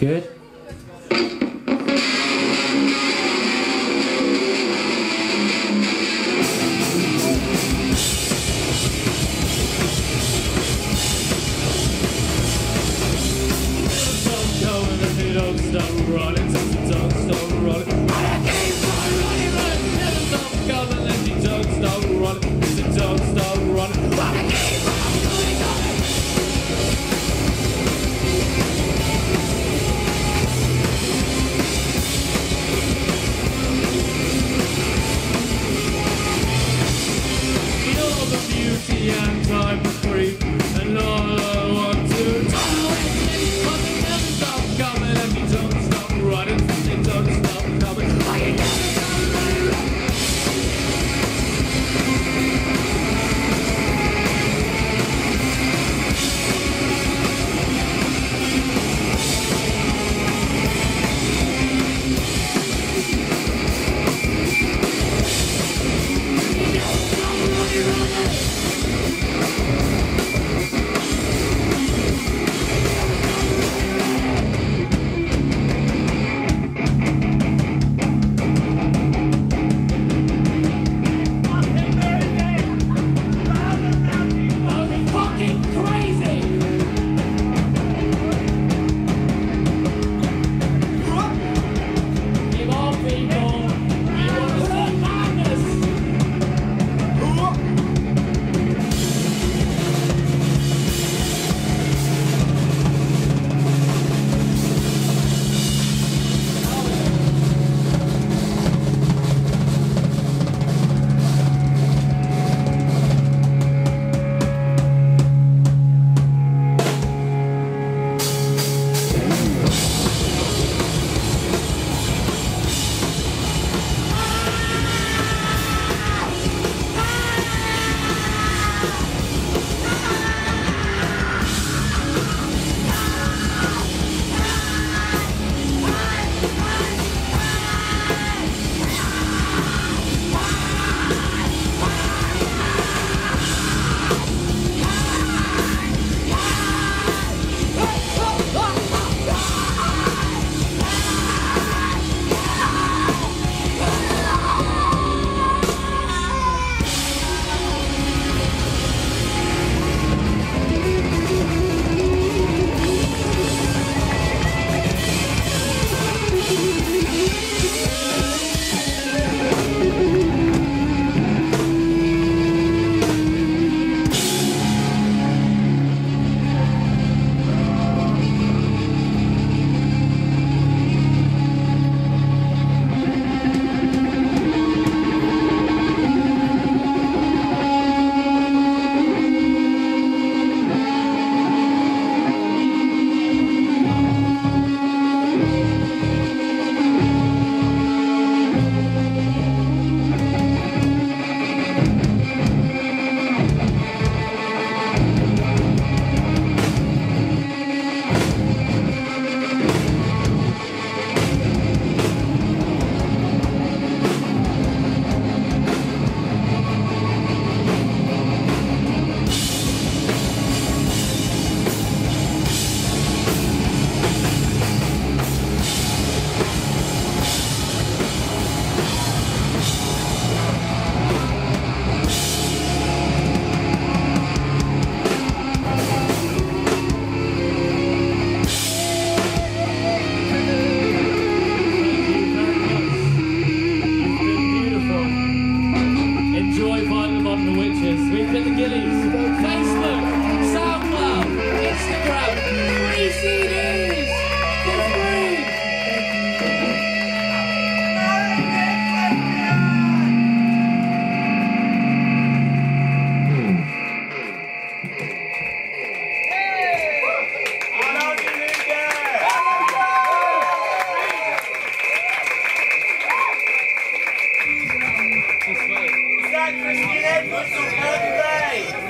Good. Don't stop running, Witches. Christine Edwards on birthday.